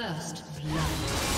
First blood.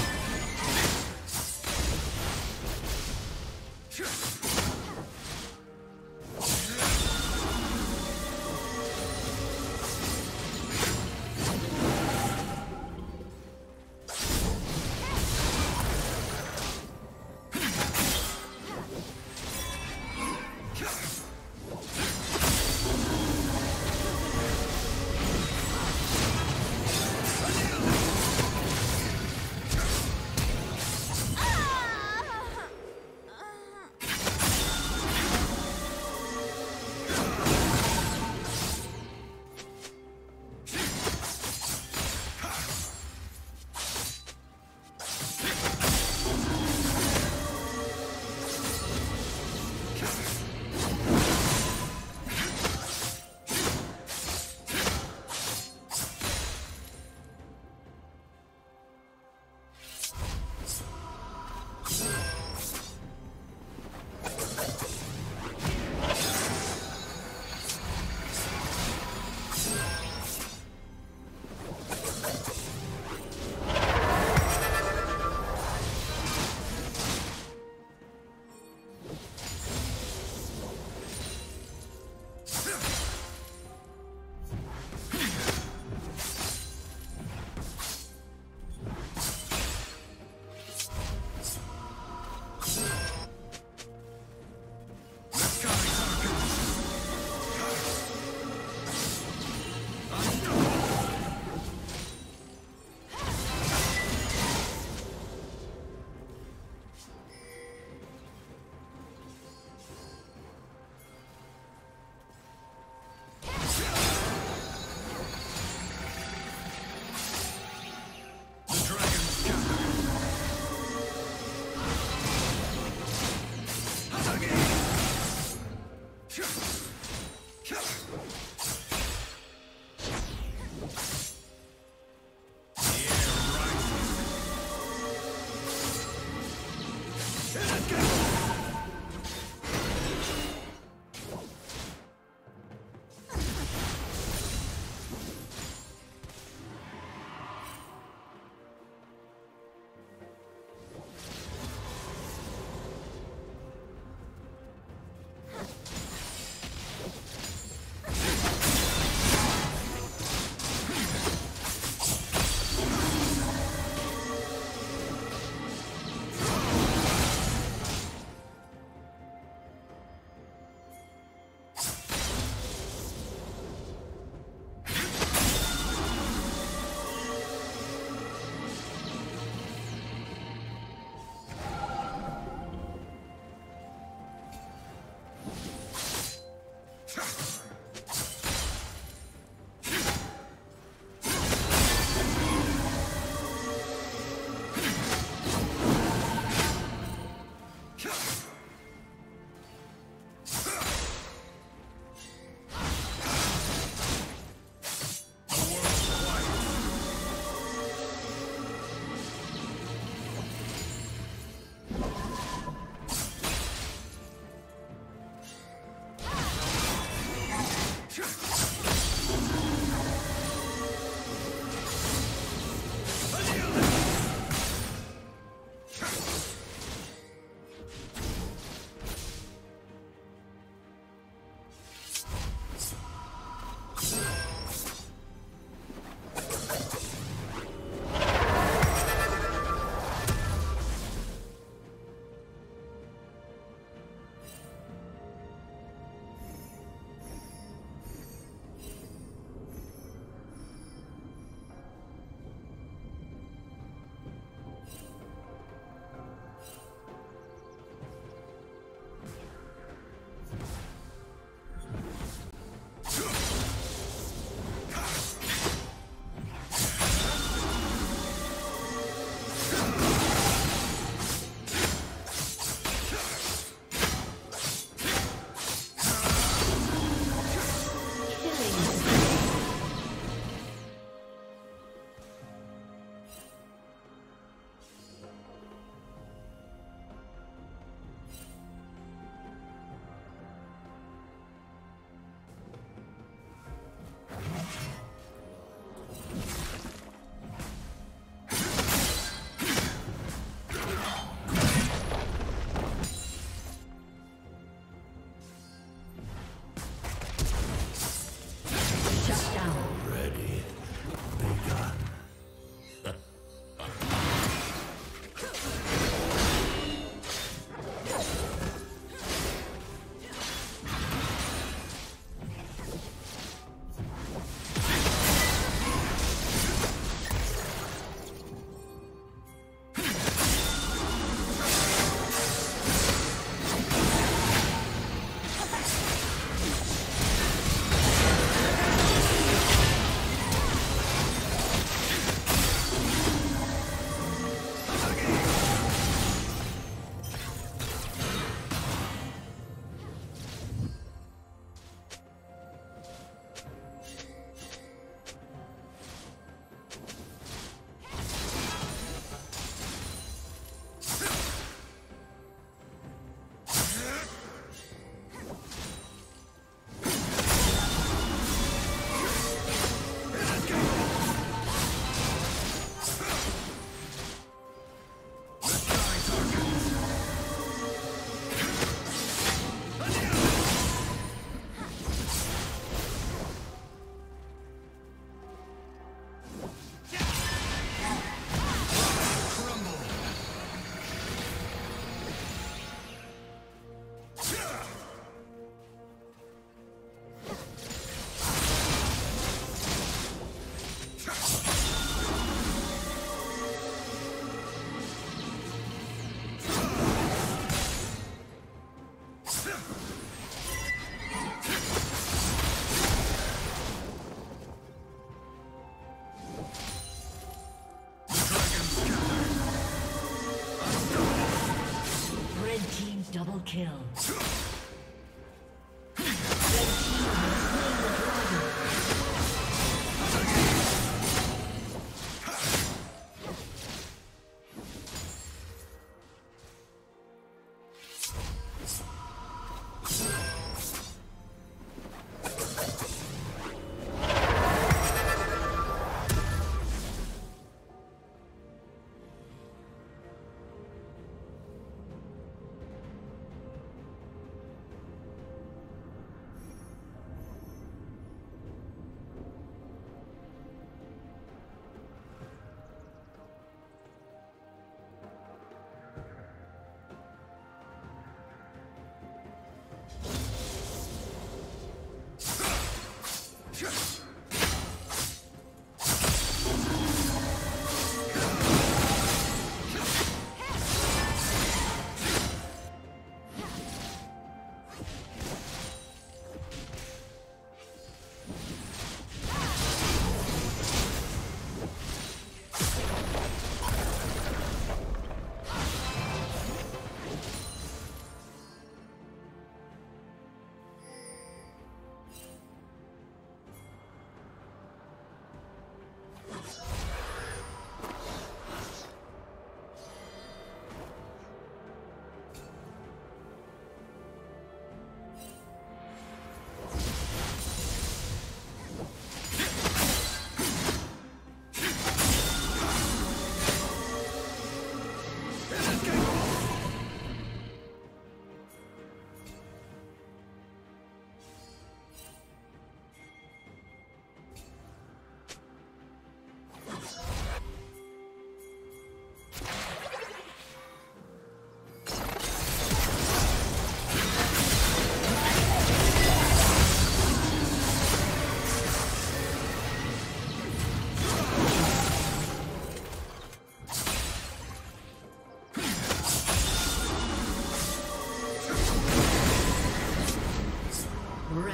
Kill.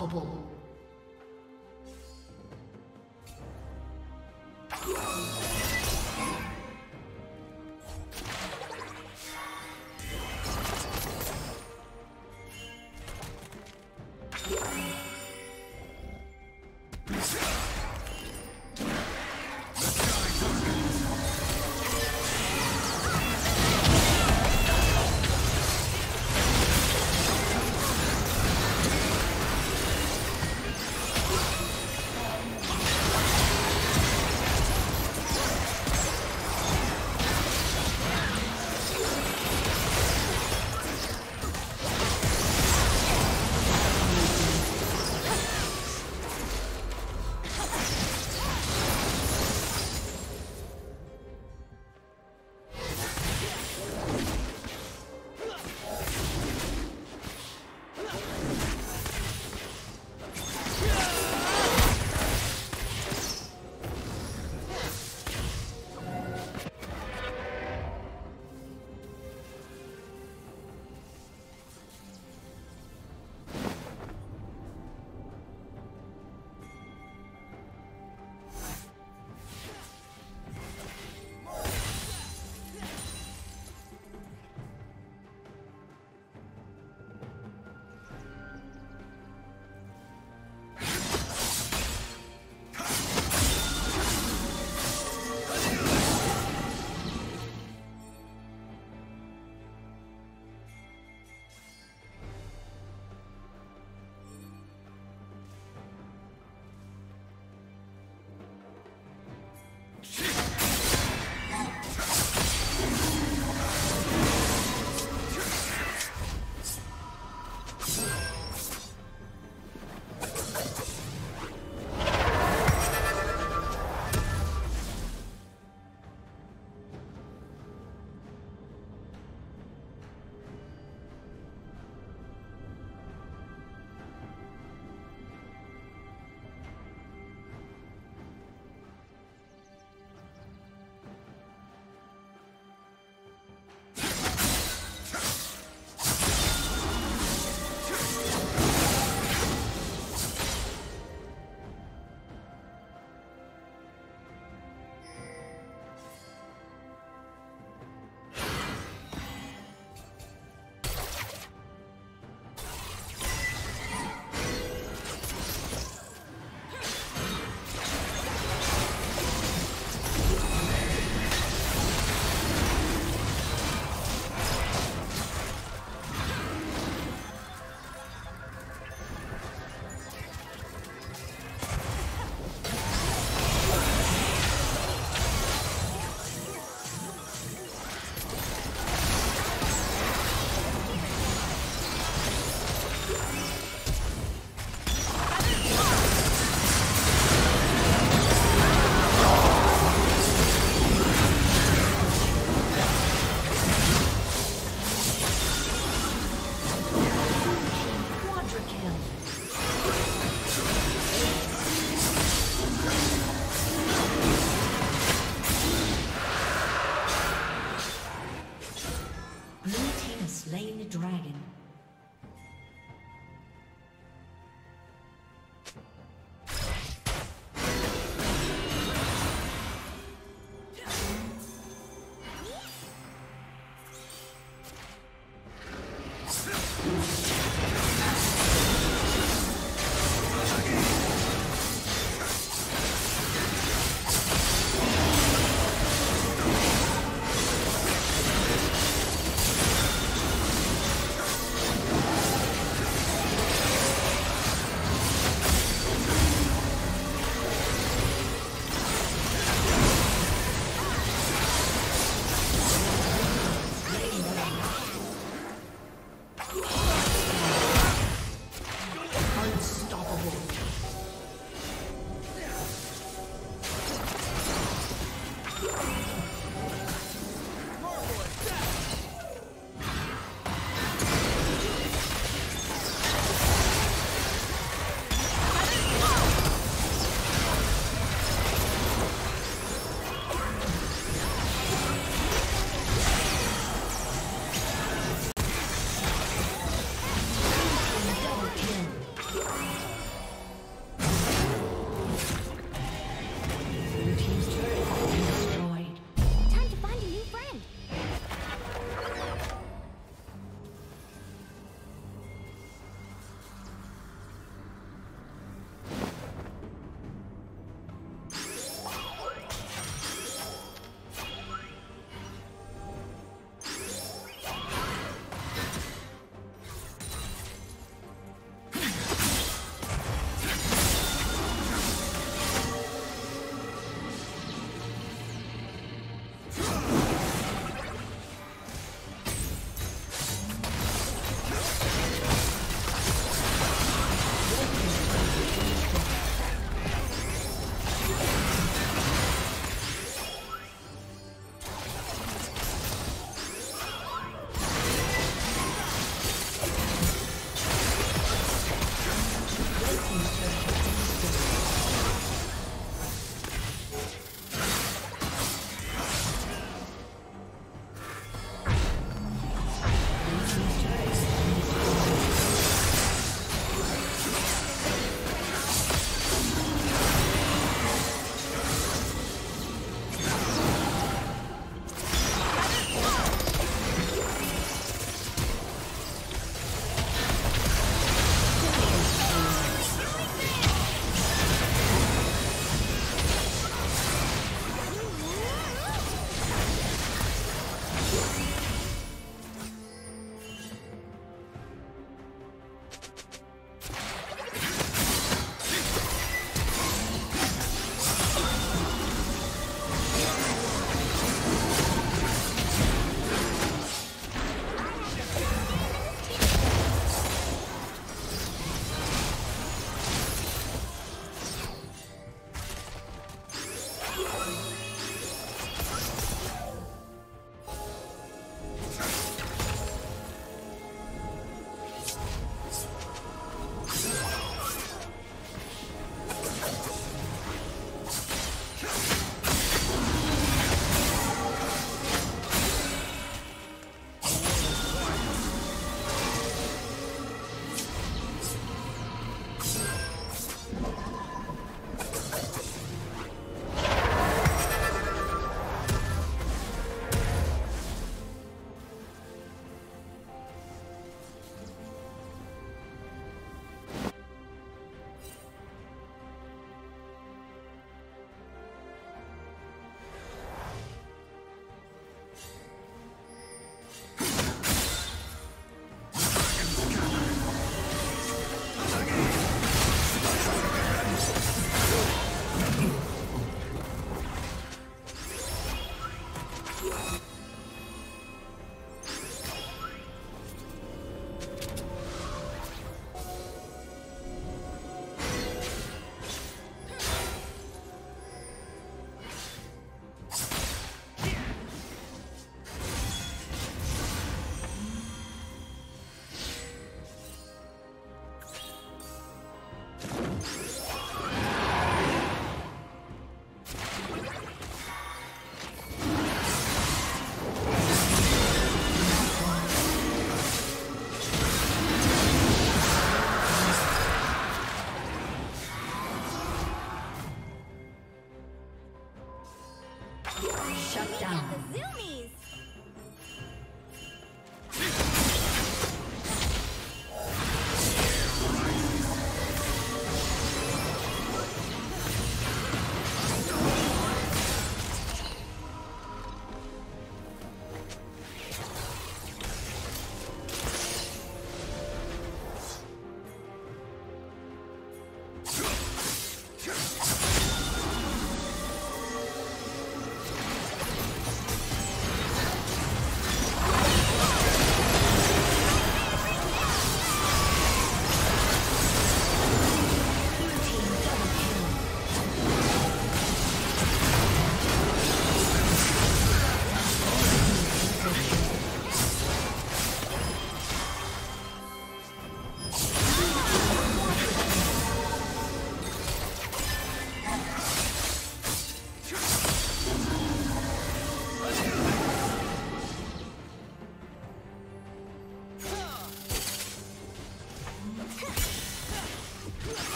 Unstoppable.